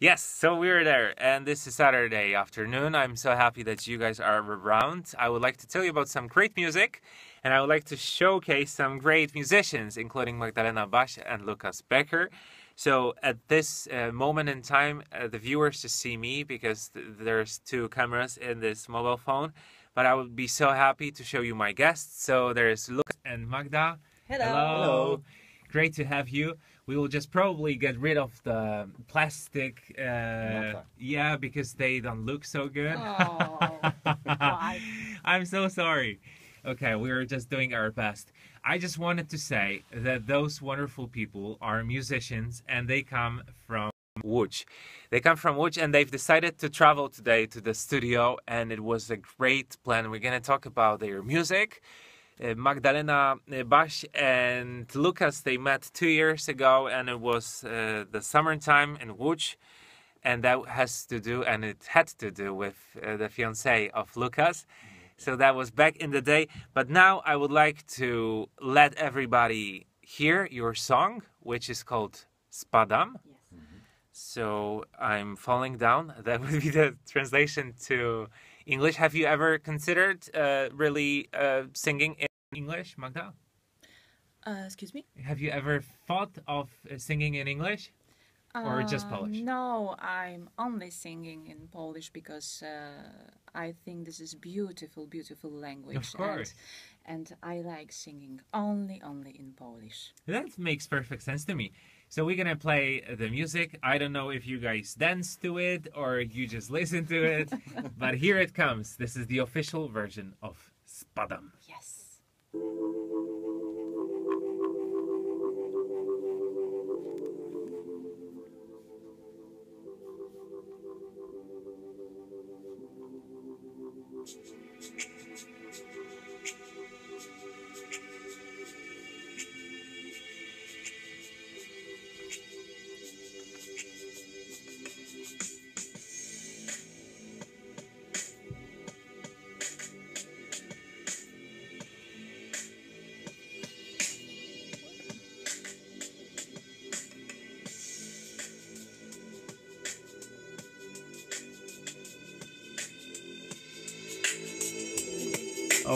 Yes, so we're there, and this is Saturday afternoon. I'm so happy that you guys are around. I would like to tell you about some great music, and I would like to showcase some great musicians, including Magdalena Baś and Lucas Becker. So at this uh, moment in time, uh, the viewers just see me because th- there's two cameras in this mobile phone. But I would be so happy to show you my guests. So there's Lucas and Magda. Hello. Hello. Great to have you. We will just probably get rid of the plastic. Uh, yeah, because they don't look so good. Oh. I'm so sorry. Okay, we're just doing our best. I just wanted to say that those wonderful people are musicians and they come from Łódź. They come from Łódź and they've decided to travel today to the studio and it was a great plan. We're going to talk about their music. Uh, Magdalena uh, Baś and Lucas, they met two years ago and it was uh, the summertime in Łódź and that has to do and it had to do with uh, the fiance of Lucas. So that was back in the day. But now I would like to let everybody hear your song, which is called Spadam. Yes. So I'm falling down. That would be the translation to English. Have you ever considered uh, really uh, singing in English, Magda? Uh, excuse me? Have you ever thought of uh, singing in English? Or just Uh, Polish? No, I'm only singing in Polish because uh, I think this is beautiful, beautiful language. Of course. And, and I like singing only, only in Polish. That makes perfect sense to me. So we're gonna play the music. I don't know if you guys dance to it or you just listen to it, but here it comes. This is the official version of Spadam. Yes.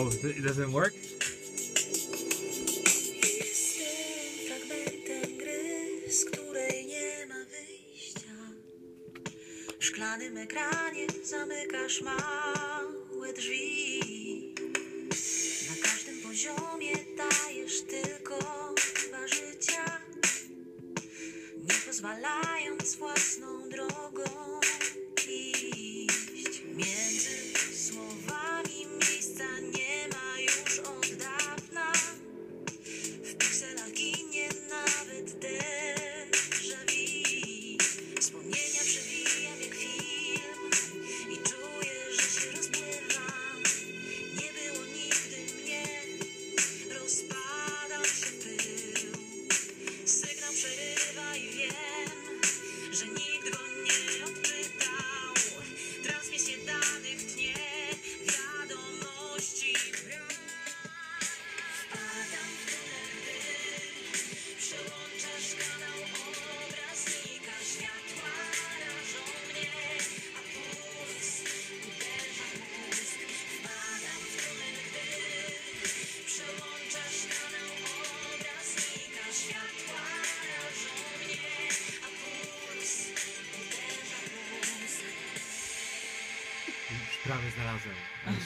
Oh, it doesn't work?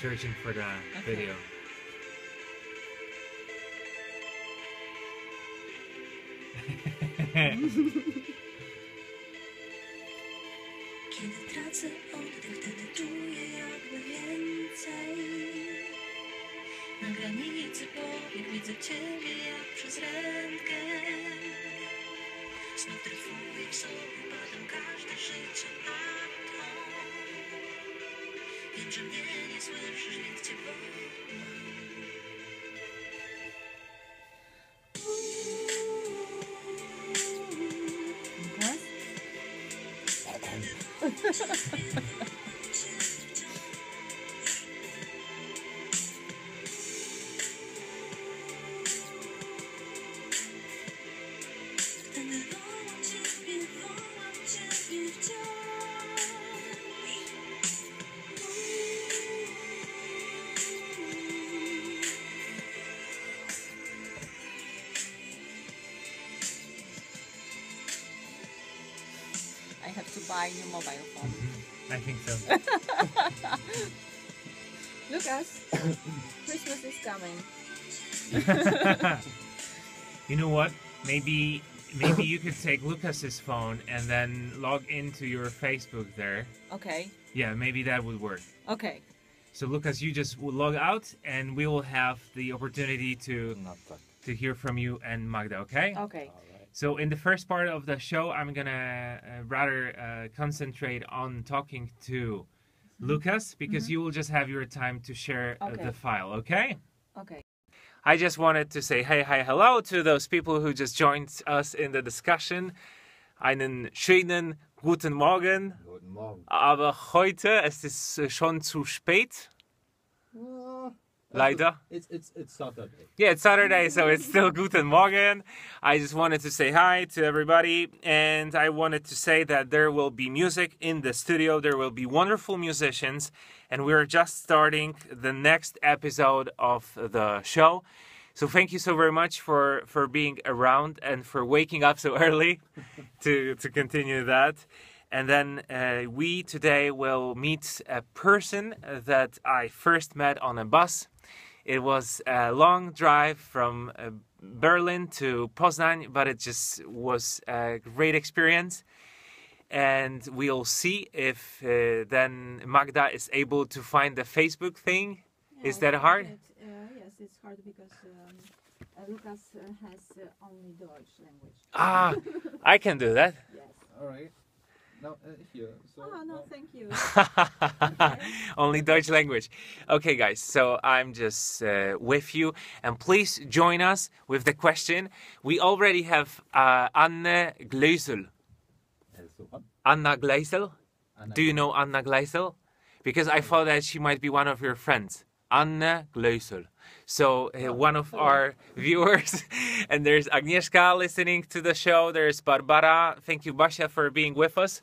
Searching for the video. Nie słyszysz, więc think so. Lucas, Christmas is coming. you know what? Maybe maybe you could take Lucas's phone and then log into your Facebook there. Okay, Yeah, maybe that would work. okay. So Lucas, you just will log out, and we will have the opportunity to Not to hear from you and Magda. Okay. Okay. All right. So in the first part of the show, I'm gonna uh, rather uh, concentrate on talking to Lucas because you will just have your time to share uh, Okay. the file. Okay. Okay. I just wanted to say hey, hi, hello to those people who just joined us in the discussion. Einen schönen guten Morgen. Guten Morgen. Aber heute es ist äh, schon zu spät. Well, Leider. It's it's it's Saturday. Yeah, it's Saturday, so it's still Guten Morgen. I just wanted to say hi to everybody, and I wanted to say that there will be music in the studio. There will be wonderful musicians, and we're just starting the next episode of the show. So thank you so very much for for being around and for waking up so early to to continue that. And then uh, we today will meet a person that I first met on a bus. It was a long drive from uh, Berlin to Poznan, but it just was a great experience. And we'll see if uh, then Magda is able to find the Facebook thing. Is that hard? uh, yes, it's hard because um, uh, Lucas uh, has uh, only Deutsch language. Ah, I can do that. Yes. All right. No, uh, here. So. Oh, no, thank you. Only Dutch language. Okay, guys, so I'm just uh, with you. And please join us with the question. We already have uh, Anne Gleusel. so? Anna Gleisel? Anna- Do you know Anna Gleisel? Because I thought that she might be one of your friends. Anna Gleusel. So uh, one of our viewers, and there's Agnieszka listening to the show. There's Barbara. Thank you, Basia, for being with us.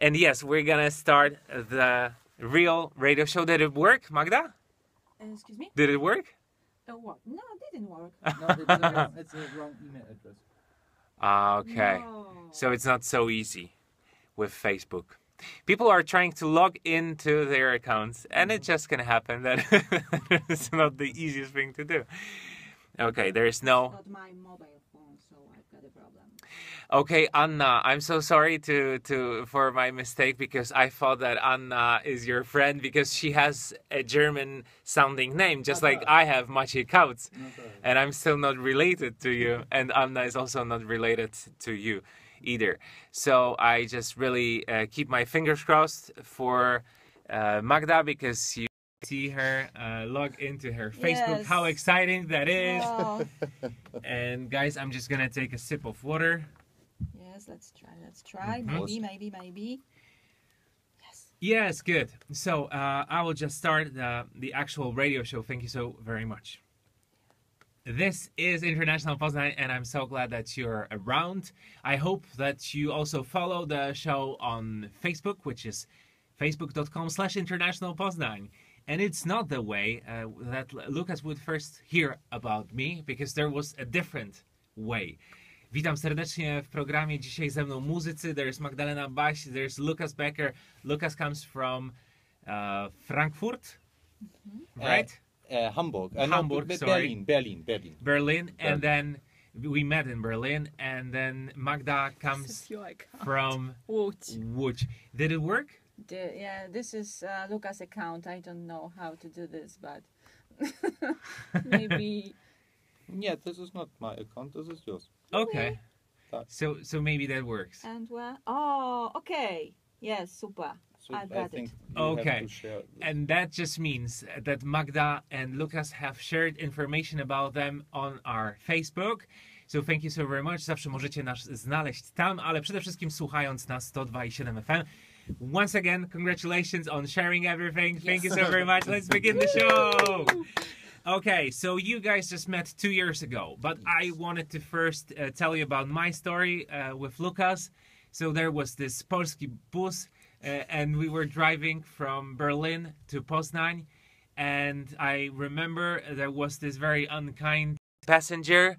And yes, we're gonna start the real radio show. Did it work, Magda? Excuse me? Did it work? Uh, what? No, it didn't work. No, it's a, wrong, it's a wrong email address. Ah, okay. No. So it's not so easy with Facebook. People are trying to log into their accounts, and it just gonna happen that it's not the easiest thing to do. Okay, there's no. Not my mobile phone, so I've got a problem. Okay, Anna, I'm so sorry to to for my mistake because I thought that Anna is your friend because she has a German sounding name, just like I have Maciej Kautz, Not all right. and I'm still not related to you, and Anna is also not related to you either. So I just really uh, keep my fingers crossed for uh, Magda because you see her uh, log into her Facebook. Yes. How exciting that is! Oh, And guys, I'm just gonna take a sip of water. Yes, let's try. Let's try. Mhm. Maybe, maybe, maybe. Yes. Yes, good. So uh, I will just start the, the actual radio show. Thank you so very much. This is International Poznan, and I'm so glad that you're around. I hope that you also follow the show on Facebook, which is facebook.com slash international Poznan. And it's not the way uh, that Lucas would first hear about me, because there was a different way. Witam serdecznie w programie. Dzisiaj ze mną muzycy. There's Magdalena Baś, there's Lucas Becker. Lucas comes from uh, Frankfurt, right? Uh, Hamburg. Uh, no, Hamburg, Be- sorry. Berlin, Berlin, Berlin. Berlin, and then we met in Berlin, and then Magda comes You, I can't. from Łódź. Łódź. Did it work? The, yeah, this is uh, Lucas' account. I don't know how to do this, but maybe. Yeah, this is not my account. This is yours. Okay. That- So so maybe that works. And where? Oh, okay. Yes, super. So I got think it. Okay. And that just means that Magda and Lucas have shared information about them on our Facebook. So thank you so very much. Zawsze możecie nas znaleźć tam, ale przede wszystkim słuchając nas 102.7 FM. Once again, congratulations on sharing everything. Thank you so very much. Let's begin the show. Okay, so you guys just met two years ago, but I wanted to first uh, tell you about my story uh, with Lucas. So there was this Polski bus, uh, and we were driving from Berlin to Poznań, and I remember there was this very unkind passenger.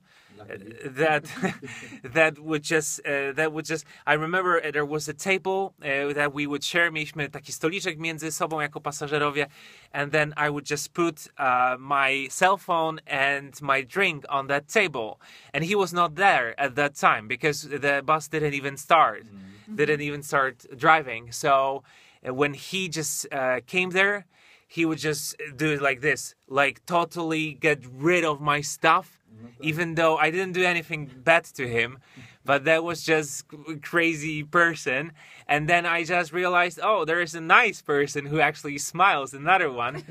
That that would just uh, that would just I remember uh, there was a table uh, that we would share mieliśmy taki stoliczek między sobą jako pasażerowie and then I would just put uh, my cell phone and my drink on that table. And he was not there at that time because the bus didn't even start didn't even start driving. So uh, when he just uh, came there he would just do it like this like totally get rid of my stuff even though I didn't do anything bad to him, but that was just crazy person. And then I just realized, oh, there is a nice person who actually smiles, another one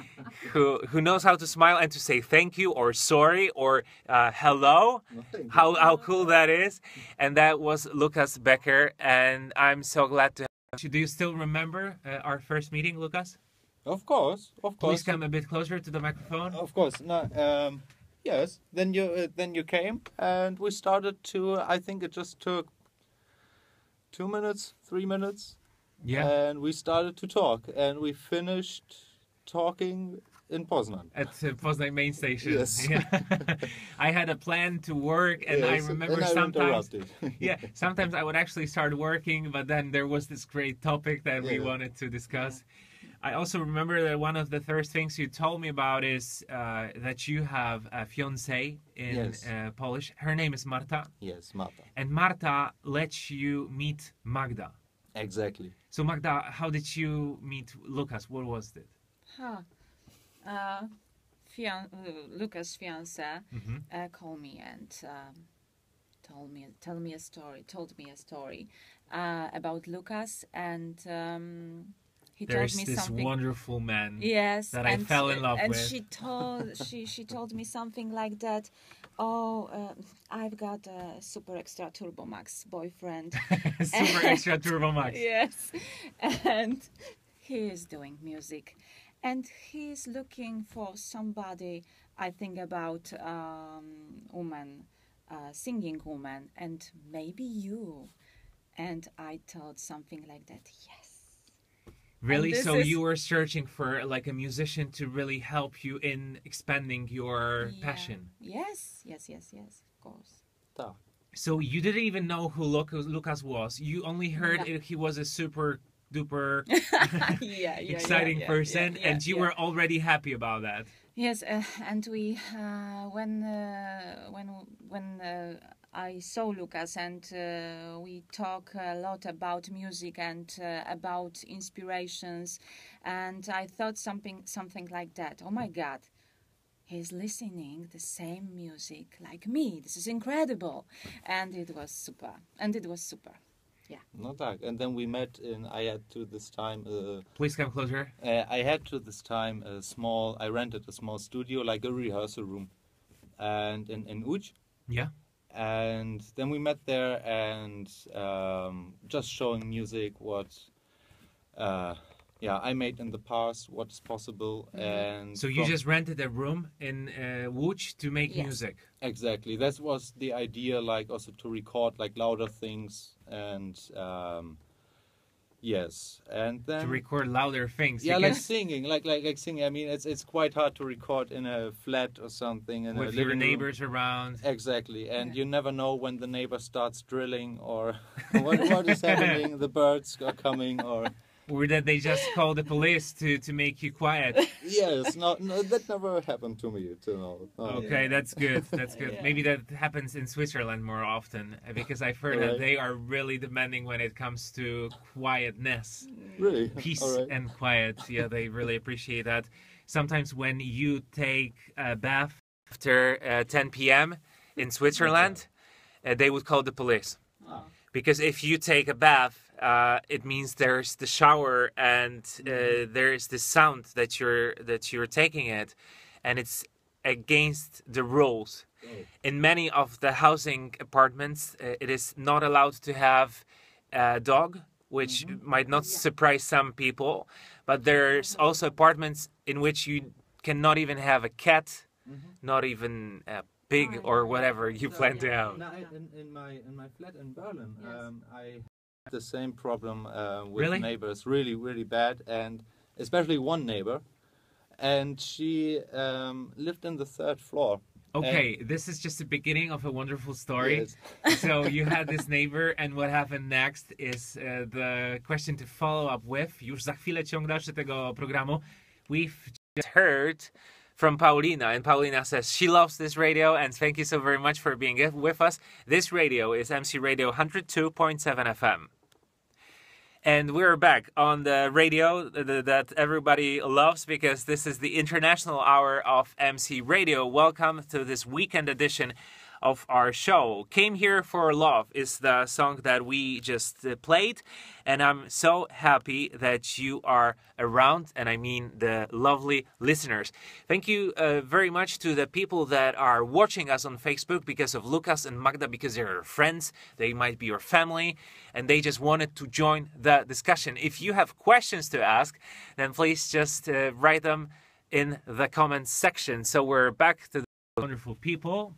who who knows how to smile and to say thank you or sorry or uh, hello. You. How how cool that is! And that was Lucas Becker, and I'm so glad to. Do you still remember uh, our first meeting, Lucas? Of course, of course. Please come a bit closer to the microphone. Of course. No, um, yes. Then you uh, then you came and we started to. I think it just took two minutes, three minutes, Yeah. and we started to talk, and we finished talking in Poznan. at uh, Poznan main station. Yes. Yeah. I had a plan to work, and I remember and I sometimes. Yeah, sometimes I would actually start working, but then there was this great topic that we wanted to discuss. I also remember that one of the first things you told me about is uh, that you have a fiancée in Yes. uh, Polish. Her name is Marta, yes, Marta. and Marta lets you meet Magda. Exactly. So Magda, how did you meet Lucas? What was it? Huh. Uh, fian- uh, Lucas' fiance Mhm. uh, called me and um, told me tell me a story. Told me a story uh, about Lucas, and um, he There's told me this something. wonderful man. Yes, that I fell in love and with. she told she she told me something like that. Oh, uh, I've got a super extra turbo max boyfriend. Super extra turbo max. yes, and he is doing music, and he's looking for somebody. I think about um, woman, uh, singing woman, and maybe you. And I thought something like that. Yes. Really? So is- you were searching for like a musician to really help you in expanding your Yeah. passion. Yes, yes, yes, yes. Of course. Ta. So you didn't even know who Lucas, Lucas was. You only heard No. it, he was a super duper yeah, yeah, yeah, exciting yeah, person, yeah, and you yeah. were already happy about that. Yes, uh, and we uh, when uh, when when uh, I saw Lucas and uh, we talk a lot about music and uh, about inspirations, and I thought something something like that. Oh my God, he's listening the same music like me. This is incredible, and it was super, and it was super. Yeah. No tak. And then we met in. I had to this time. Uh, Please come closer. uh, I had to this time a small. I rented a small studio, like a rehearsal room, and in in Łódź. Yeah. And then we met there and um, just showing music what. Uh, yeah, I made in the past what's possible, and So you from- just rented a room in uh, Łódź to make Yes. music. Exactly. That was the idea, like also to record like louder things and um, yes, and then to record louder things. yeah, like singing, like like like singing. I mean, it's it's quite hard to record in a flat or something in a with living your room. neighbors around. Exactly, and Yeah. you never know when the neighbor starts drilling or what what is happening. The birds are coming, or Or that they just call the police to, to make you quiet. yes, no, no, that never happened to me. To know. No. Okay, that's good. That's good. Yeah. Maybe that happens in Switzerland more often uh, because I've heard that they are really demanding when it comes to quietness, Really, peace All right. and quiet. Yeah, they really appreciate that. Sometimes when you take a bath after uh, 10 p.m. in Switzerland, uh, they would call the police. Oh. Because if you take a bath, uh, it means there's the shower and uh, there's the sound that you're that you're taking it, and it's against the rules. In many of the housing apartments, uh, it is not allowed to have a dog, which might not surprise some people. But there's also apartments in which you cannot even have a cat, not even a pig or whatever you plan to have. In, in my in my flat in Berlin, Yes. um, I the same problem uh, with Really? neighbors, really, really bad, and especially one neighbor, and she um, lived in the third floor. Okay, this is just the beginning of a wonderful story. Yes. so you had this neighbor, and what happened next is uh, the question to follow up with. Już za chwilę ciąg dalszy tego programu. We've just heard from Paulina, and Paulina says she loves this radio, and thank you so very much for being with us. This radio is MC Radio 102.7 FM. And we're back on the radio uh, that everybody loves because this is the international hour of MC Radio. Welcome to this weekend edition of our show. Came Here for Love is the song that we just uh, played. And I'm so happy that you are around, and I mean the lovely listeners. Thank you uh, very much to the people that are watching us on Facebook because of Lucas and Magda, because they're your friends, they might be your family, and they just wanted to join the discussion. If you have questions to ask, then please just uh, write them in the comments section. So we're back to the wonderful people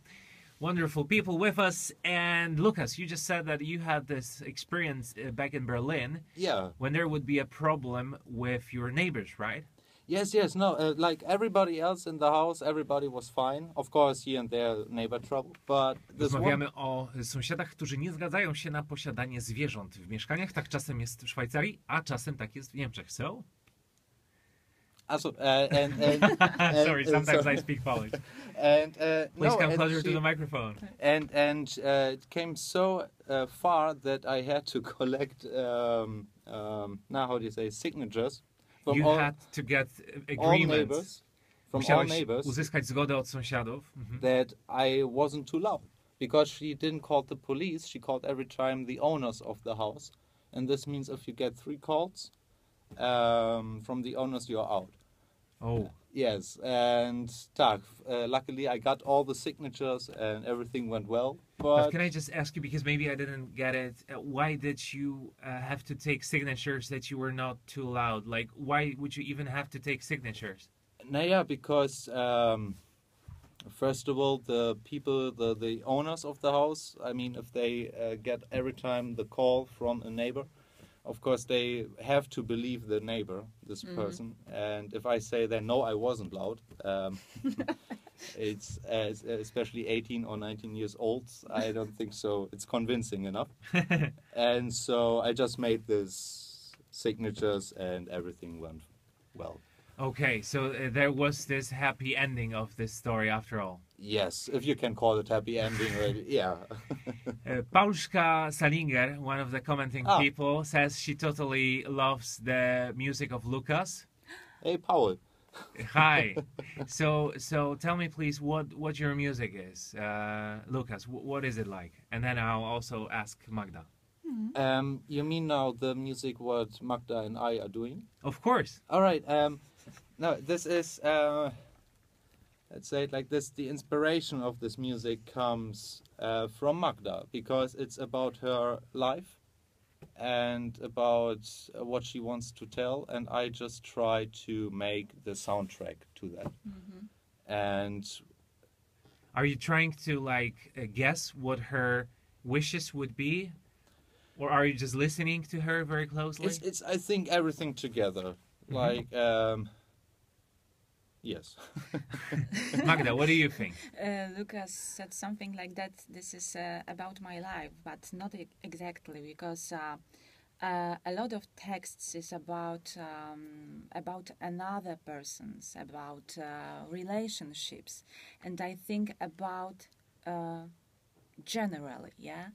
wonderful people with us. And Lucas, you just said that you had this experience uh, back in Berlin Yeah. when there would be a problem with your neighbors, right? Yes, yes, no, uh, like everybody else in the house, everybody was fine. Of course, here and there, neighbor trouble, but this Rozmawiamy o sąsiadach, którzy nie zgadzają się na posiadanie zwierząt w mieszkaniach. Tak czasem jest w Szwajcarii, a czasem tak jest w Niemczech. So? Also, uh, and, and, and Sorry, uh, sometimes so- I speak Polish. and uh, Please no, come closer to the microphone. and and uh, it came so uh, far that I had to collect um, um, now how do you say signatures from You all, had to get all agreements. neighbors from all neighbors uzyskać zgodę od sąsiadów. Mhm. that I wasn't too loud because she didn't call the police. She called every time the owners of the house, and this means if you get three calls um, from the owners, you're out. Oh, Yes, and tak. Uh, luckily, I got all the signatures and everything went well. But But can I just ask you because maybe I didn't get it? Uh, why did you uh, have to take signatures that you were not too loud? Like, why would you even have to take signatures? No, yeah, because um, first of all, the people, the the owners of the house. I mean, if they uh, get every time the call from a neighbor, of course they have to believe the neighbor, this person. And if I say that no, I wasn't loud. Um, it's it's, uh, especially 18 or 19 years old. I don't think so. It's convincing enough. and so I just made this signatures, and everything went well. Okay, so uh, there was this happy ending of this story after all. Yes, if you can call it happy ending, right? yeah. Uh, Paulska Salinger, one of the commenting Ah. people, says she totally loves the music of Lucas. hey, Paul. Hi. so, so tell me, please, what what your music is, uh, Lucas. wh- what is it like? And then I'll also ask Magda. Um, you mean now the music what Magda and I are doing? Of course. All right. Um, no, this is uh, let's say it like this: the inspiration of this music comes uh, from Magda because it's about her life and about uh, what she wants to tell, and I just try to make the soundtrack to that. And Are you trying to like uh, guess what her wishes would be, or are you just listening to her very closely? It's, it's I think everything together. Like um yes. Magda, what do you think? Uh, Lucas said something like that. This is uh, about my life, but not e- exactly because uh, uh, a lot of texts is about um, about another person's, about uh, relationships, and I think about uh, generally, yeah,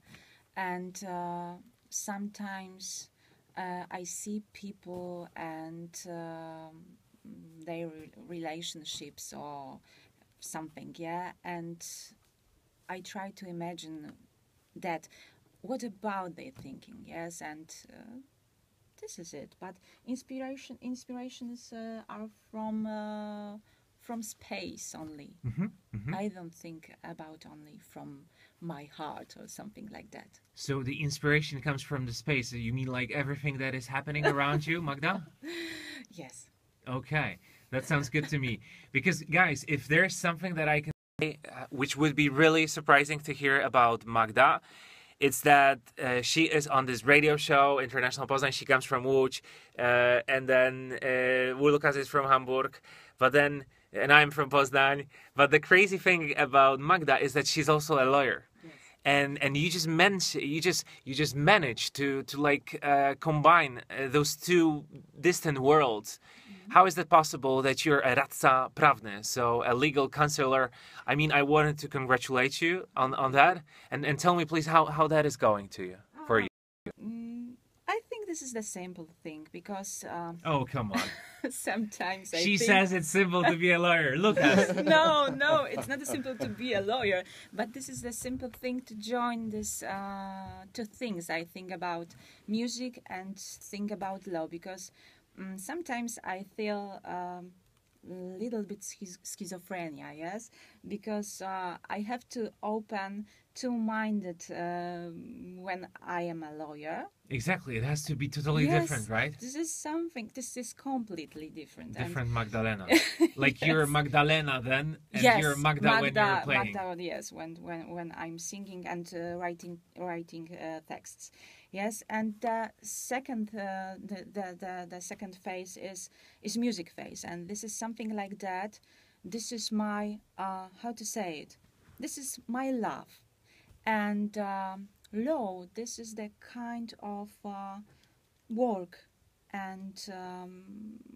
and uh, sometimes uh, I see people and um, their relationships or something, yeah, and I try to imagine that. What about their thinking? Yes, and uh, this is it. But inspiration, inspirations uh, are from uh, from space only. Mhm, mhm. I don't think about only from my heart or something like that. So the inspiration comes from the space. You mean like everything that is happening around you, Magda? Yes. Okay, that sounds good to me. Because guys, if there's something that I can say, uh, which would be really surprising to hear about Magda, it's that uh, she is on this radio show, International Poznań. She comes from Łódź, uh, and then uh, is from Hamburg. But then and I'm from Poznań. But the crazy thing about Magda is that she's also a lawyer. And, and you just manage you just you just manage to to like uh, combine uh, those two distant worlds. How is it possible that you're a radca prawny, so a legal counselor? I mean, I wanted to congratulate you on, on that, and, and tell me please how, how that is going to you for you. Mm, I think this is the simple thing because um, Oh come on! sometimes I she think says it's simple to be a lawyer. Look at us. no, no, it's not simple to be a lawyer, but this is the simple thing to join this uh, two things. I think about music and think about law because um, sometimes I feel um, a little bit schiz- schizophrenia, yes, because uh, I have to open two-minded um when I am a lawyer. Exactly, it has to be totally Yes, different, right? This is something. This is completely different. and- Different Magdalena. Like you're Magdalena then, and yes, you're Magda, when you're playing. Magda, yes, when when when I'm singing and uh, writing writing uh, texts, yes. And the second uh, the, the the the second phase is is music phase, and this is something like that. This is my uh, how to say it. This is my love, and um, law. This is the kind of uh, work, and um,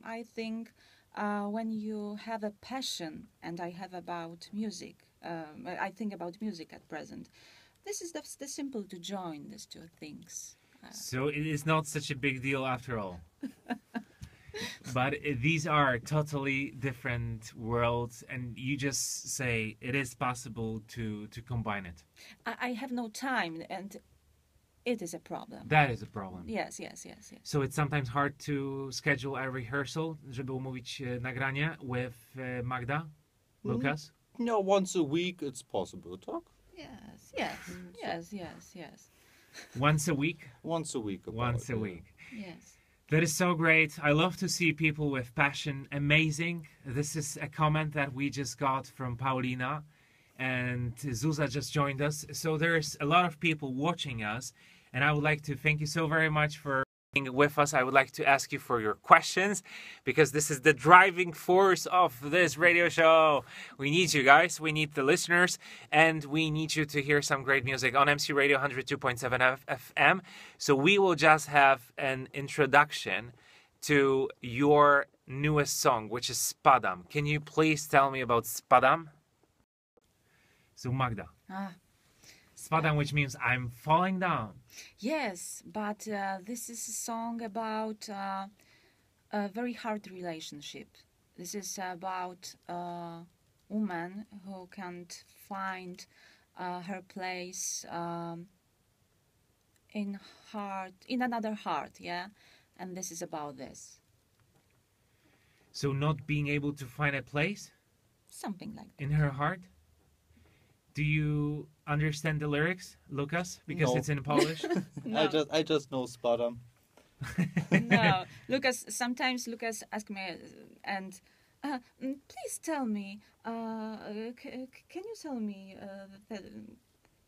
I think uh, when you have a passion, and I have about music, um, I think about music at present. This is the, the simple to join these two things. Uh, so it is not such a big deal after all. but uh, these are totally different worlds, and you just say it is possible to to combine it. I, I have no time, and it is a problem. That is a problem. Yes, yes, yes, yes. So it's sometimes hard to schedule a rehearsal, żeby umówić nagranie with e, Magda, hmm? Lucas. No, once a week it's possible. To talk Yes, yes, mm, yes, yes, yes, Once a week. once a week. About, Once a yeah. week. yes. That is so great. I love to see people with passion. Amazing. This is a comment that we just got from Paulina, and Zuza just joined us. So there's a lot of people watching us, and I would like to thank you so very much for being with us. I would like to ask you for your questions because this is the driving force of this radio show. We need you guys, we need the listeners, and we need you to hear some great music on MC Radio 102.7 FM. So we will just have an introduction to your newest song, which is Spadam. Can you please tell me about Spadam? So Magda, Ah, Spadam, which means I'm falling down. yes, but uh, this is a song about uh, a very hard relationship. This is about a woman who can't find uh, her place um, in heart, in another heart, yeah. And this is about this, So not being able to find a place something like in her heart. Do you understand the lyrics, Lucas? Because No. it's in Polish. no. I just I just know Spadam. that. no, Lucas. Sometimes Lucas asks me, and uh, mm, please tell me. Uh, c- c- can you tell me uh, th-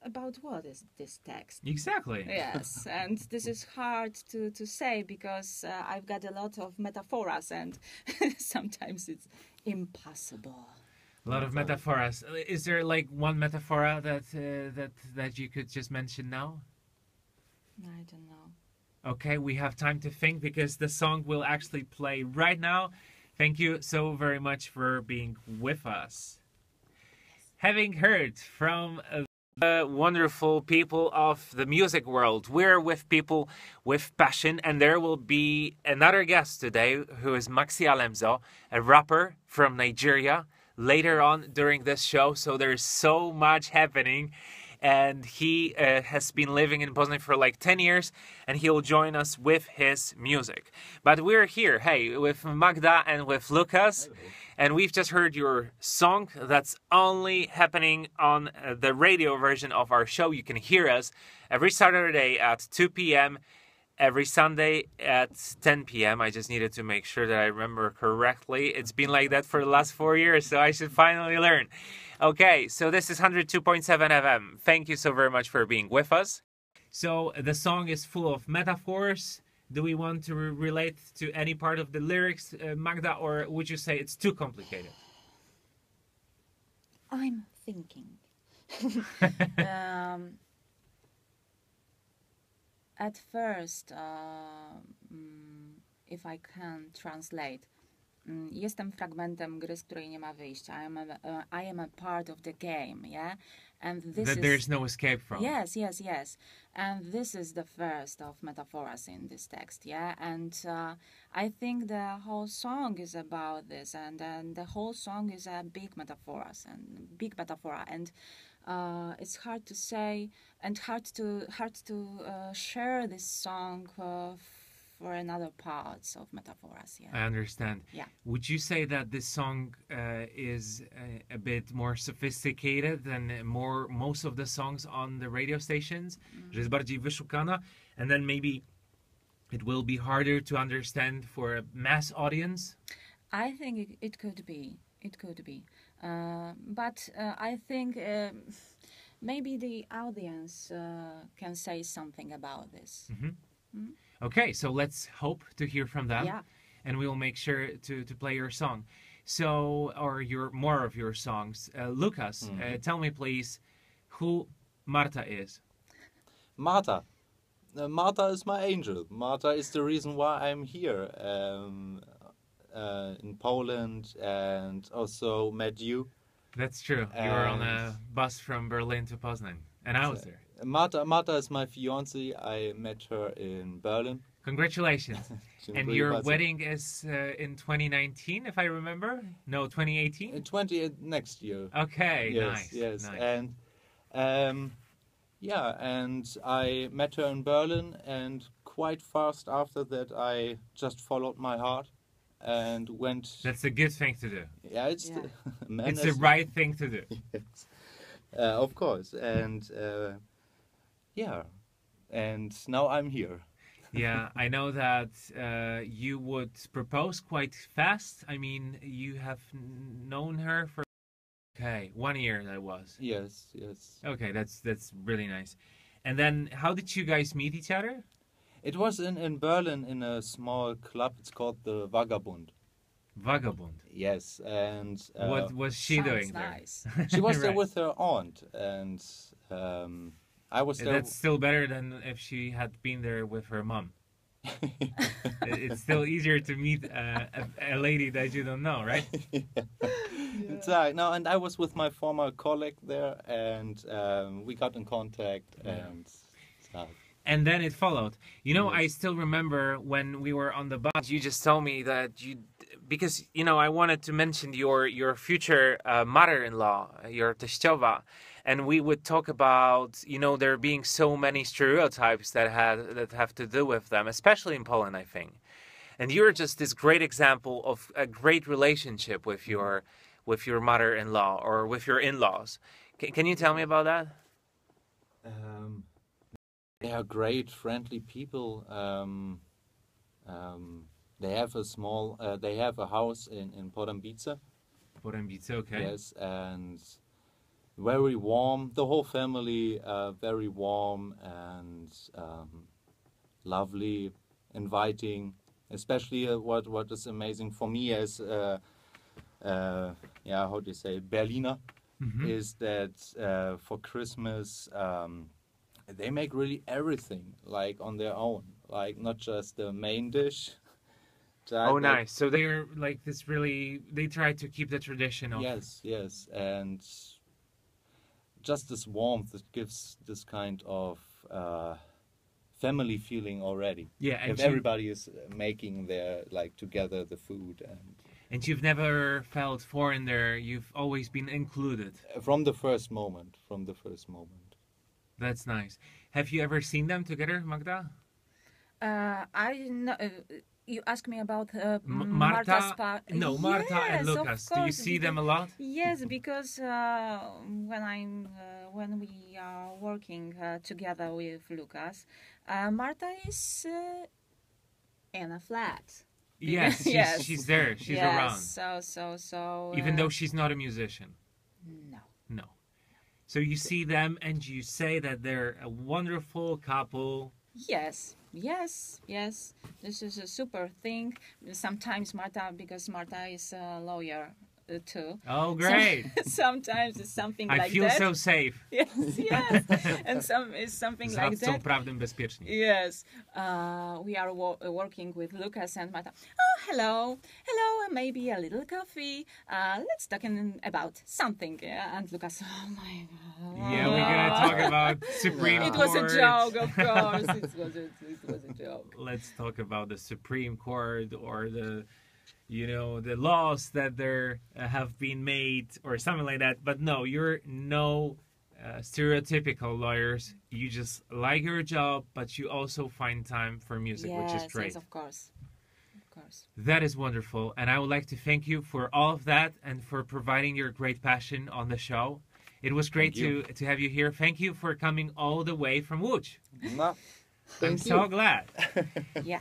about what is this text? exactly. Yes, and this is hard to, to say because uh, I've got a lot of metaphors and sometimes it's impossible. A lot of metaphors. Is there like one metaphor that uh, that that you could just mention now? I don't know. Okay, we have time to think because the song will actually play right now. Thank you so very much for being with us. Having heard from uh, the wonderful people of the music world, we're with people with passion, and there will be another guest today who is Maxi Alemzo, a rapper from Nigeria, later on during this show. So there's so much happening and he uh, has been living in Poznan for like 10 years and he'll join us with his music. But we're here, hey, with Magda and with Lucas. And we've just heard your song that's only happening on uh, the radio version of our show. You can hear us every Saturday at 2 p.m., every Sunday at 10 p.m. I just needed to make sure that I remember correctly. It's been like that for the last four years, so I should finally learn. Okay, so this is 102.7 FM. Thank you so very much for being with us. So the song is full of metaphors. Do we want to re- relate to any part of the lyrics, uh, Magda, or would you say it's too complicated? I'm thinking. um, at first, uh, mm, if I can translate, mm, jestem fragmentem gry, z której nie ma wyjścia. I am a, uh, I am a part of the game, yeah? And this that is... there's no escape from. Yes, yes, yes. And this is the first of metaphors in this text, yeah. And uh, I think the whole song is about this, and and the whole song is a big metaphors and big metaphor, and uh, it's hard to say and hard to hard to uh, share this song uh, for another parts of metaphors, yeah. I understand. Yeah. Would you say that this song uh, is a, a bit more sophisticated than more most of the songs on the radio stations? Że jest bardziej wyszukana, and then maybe it will be harder to understand for a mass audience. I think it, it could be. It could be. Uh, but uh, I think um maybe the audience uh, can say something about this. Okay, so let's hope to hear from them. Yeah. and we will make sure to, to play your song. So, or your more of your songs. Uh, Lucas, uh, tell me please who Marta is. Marta. Uh, Marta is my angel. Marta is the reason why I'm here um, uh, in Poland and also met you. That's true. You were on a bus from Berlin to Poznan, and I was there. Marta, Marta is my fiance. I met her in Berlin. Congratulations. and your wedding is uh, in 2019, if I remember. No, 2018. in 20 next year. Okay, yes, nice. yes, nice. and um, yeah, and I met her in Berlin, and quite fast after that, I just followed my heart and went. That's a good thing to do. yeah, it's Yeah. the It's the right thing to do. Yes. Uh, of course, and uh, yeah, and now I'm here. yeah, I know that uh, you would propose quite fast. I mean, you have n- known her for okay one year. That was Yes, yes. okay. That's that's really nice. And then, how did you guys meet each other? It was in, in Berlin in a small club. It's called the Vagabund. Vagabond. Yes, and uh, what was she Sounds doing there? nice. she was there with her aunt, and um, I was there. That's still better than if she had been there with her mom. It's still easier to meet uh, a, a lady that you don't know, right? It's right. No, and I was with my former colleague there, and um, we got in contact, Yeah. and so, and then it followed. You know, I still remember when we were on the bus. You just told me that you, because you know, I wanted to mention your your future uh, mother-in-law, your teściowa, and we would talk about you know there being so many stereotypes that had that have to do with them, especially in Poland, I think. And you're just this great example of a great relationship with your with your mother-in-law or with your in-laws. Can, can you tell me about that? um, they are great, friendly people. Um, um, they have a small. Uh, they have a house in in Poddębice. Porębice, okay. Yes, and very warm. The whole family, uh, very warm and um, lovely, inviting. Especially uh, what what is amazing for me as uh, uh, yeah, how do you say Berliner Mhm. is that uh, for Christmas um, they make really everything like on their own, like not just the main dish. Oh, nice. So they're like this really, they try to keep the tradition of. Yes, yes, and just this warmth that gives this kind of uh, family feeling already. Yeah, and, if you, everybody is making their like together the food, and and you've never felt foreign there. You've always been included. from the first moment, from the first moment. That's nice. Have you ever seen them together, Magda? Uh, I know. Uh, you asked me about uh, M- Marta's Marta? pa- No, Marta and Yes, of Lucas. Do you see them a lot? Yes, because uh, when I'm uh, when we are working uh, together with Lucas, uh, Marta is uh, in a flat. Yes, she's, Yes. she's there. She's yes, around. So so so. Even though she's not a musician. no. No. So you see them and you say that they're a wonderful couple. Yes, yes, yes. This is a super thing. Sometimes Marta, because Marta is a lawyer, too. Oh, great! Sometimes it's something like I like feel that. so safe. Yes, yes. and some is something like that. prawnym bezpiecznie. Yes, uh, we are wo- uh, working with Lucas and Marta. Oh, hello, hello, maybe a little coffee. Uh, let's talk in about something. Yeah? And Lucas, oh my god. Yeah, we're gonna talk about Supreme Court. It was a joke, of course. it was a, it was a joke. Let's talk about the Supreme Court or the, you know, the laws that there uh, have been made or something like that. But no, you're no uh, stereotypical lawyers. You just like your job, but you also find time for music, yes, which is great. yes, of course, of course. That is wonderful. And I would like to thank you for all of that and for providing your great passion on the show. It was great to to have you here. Thank you for coming all the way from Łódź. No, I'm thank so glad. Yeah.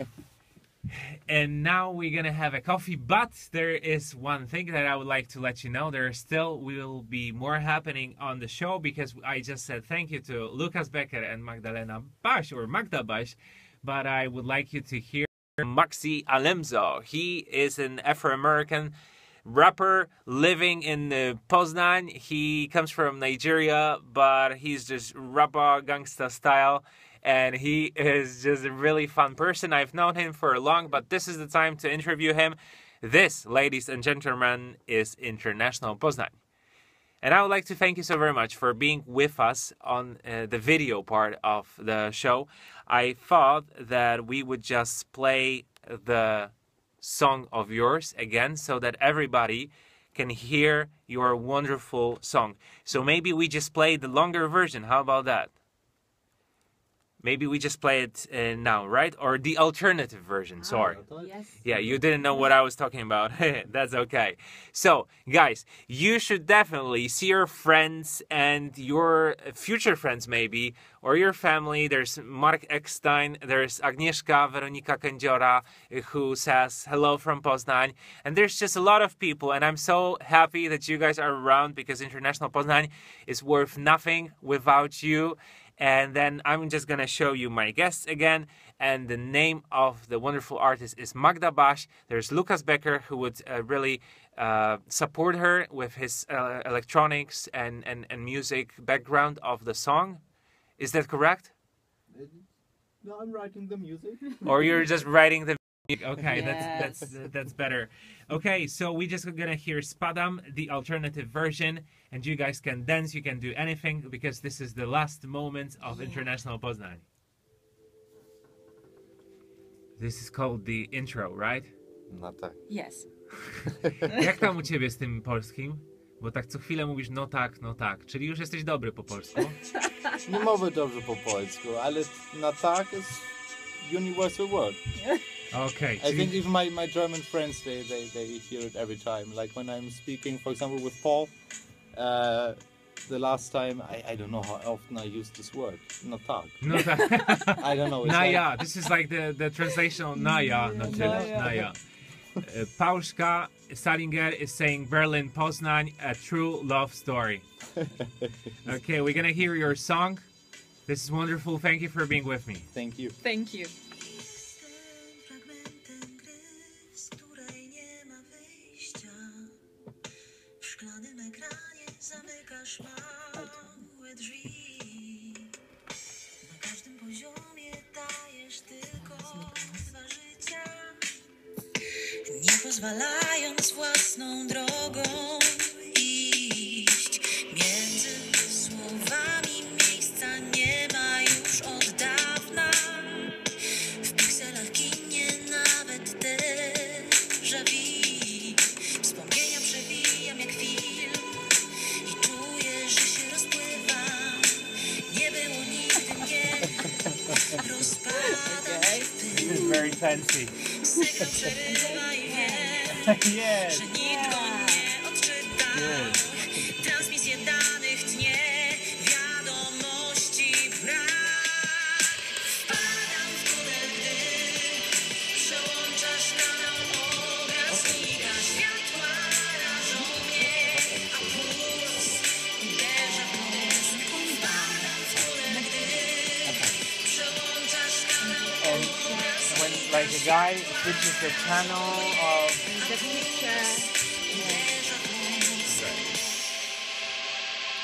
And now we're gonna have a coffee, but there is one thing that I would like to let you know. There still will be more happening on the show because I just said thank you to Lucas Becker and Magdalena Baś or Magda Baś, but I would like you to hear Maxi Alemzo. He is an Afro-American rapper living in uh, Poznan. He comes from Nigeria, but he's just rapper gangsta style. And he is just a really fun person. I've known him for a long, but this is the time to interview him. This, ladies and gentlemen, is International Poznan. And I would like to thank you so very much for being with us on uh, the video part of the show. I thought that we would just play the song of yours again so that everybody can hear your wonderful song. So maybe we just play the longer version. How about that? Maybe we just play it uh, now, right? Or the alternative version. Sorry. Yes. Yeah, you didn't know what I was talking about. That's okay. So, guys, you should definitely see your friends and your future friends, maybe, or your family. There's Mark Eckstein, there's Agnieszka Veronika Kędziora, who says hello from Poznań. And there's just a lot of people, and I'm so happy that you guys are around because International Poznań is worth nothing without you. And then I'm just gonna show you my guests again. And the name of the wonderful artist is Magda Baś. There's Lucas Becker, who would uh, really uh, support her with his uh, electronics and, and, and music background of the song. Is that correct? No, I'm writing the music. or you're just writing the okay Yes. that's that's that's better okay so we just gonna hear spadam the alternative version and you guys can dance you can do anything because this is the last moment of international poznań this is called the intro right No tak. Yes. jak tam u ciebie z tym polskim bo tak co chwilę mówisz no tak no tak czyli już jesteś dobry po polsku Nie mówię dobrze po polsku, ale na tak is universal word. okay I think even my, my German friends they, they, they hear it every time. Like when I'm speaking, for example, with Paul, uh, the last time I, I don't know how often I use this word. No tak. no tak I don't know. Naya. Like- This is like the, the translation of Naya. ja, no tyle. ja. Na. Uh, Pauszka Salinger is saying Berlin Poznań, a true love story. Okay, we're gonna hear your song. This is wonderful. Thank you for being with me. Thank you. Thank you. Pozwalając własną drogą iść. Między słowami miejsca nie ma już od dawna. W pikselach ginie nawet déjà vu Wspomnienia przewijam jak film I czuję, że się rozpływam Nie było nigdy mnie Rozpadam w This is very fancy. Wiem yes. Że nikt go nie odczytał Transmisje danych tnie Wiadomości brak Wpadam w tunel, gdy Przełączasz kanał obraz Znika światła rażą mnie A puls uderza w mózg Wpadam w tunel, gdy Przełączasz kanał obraz when like a guy switches the channel of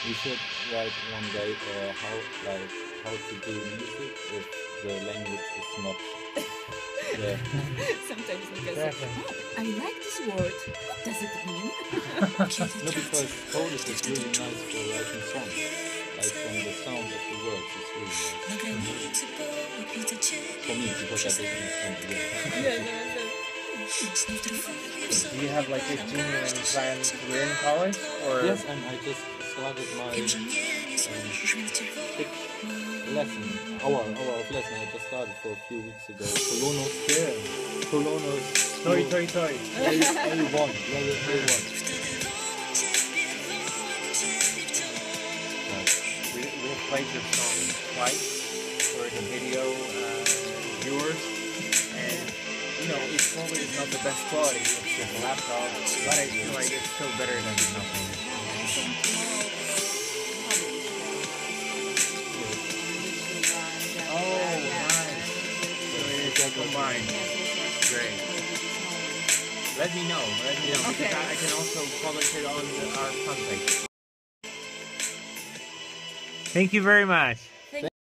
we should write one day uh, how like how to do music if the language is not the Sometimes Lucas Exactly. I like this word. What does it mean? no because Polish is really nice for writing songs. Like from the sound of the words is really nice. For me because I don't understand the words. Yeah, Do you have like a genuine plan to learn college, or Yes, and I just started my Wiem, że mnie nie słyszysz, więc cię big lesson, hour, hour of lesson. I just started for a few weeks ago. Polonos, yeah, Polonos, toy, toy, toy? A, A1, level A1. Wtedy wołam ciebie, wołam ciebie wciąż We we played your song twice for the video uh, viewers, and you know it probably is not the best quality with just a laptop, but I feel like it's still better than nothing. Oh, nice. So it is combined. Great. Let me know. Let me know Okay. because I, I can also publish it on the, our fan page. Thank you very much.